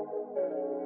you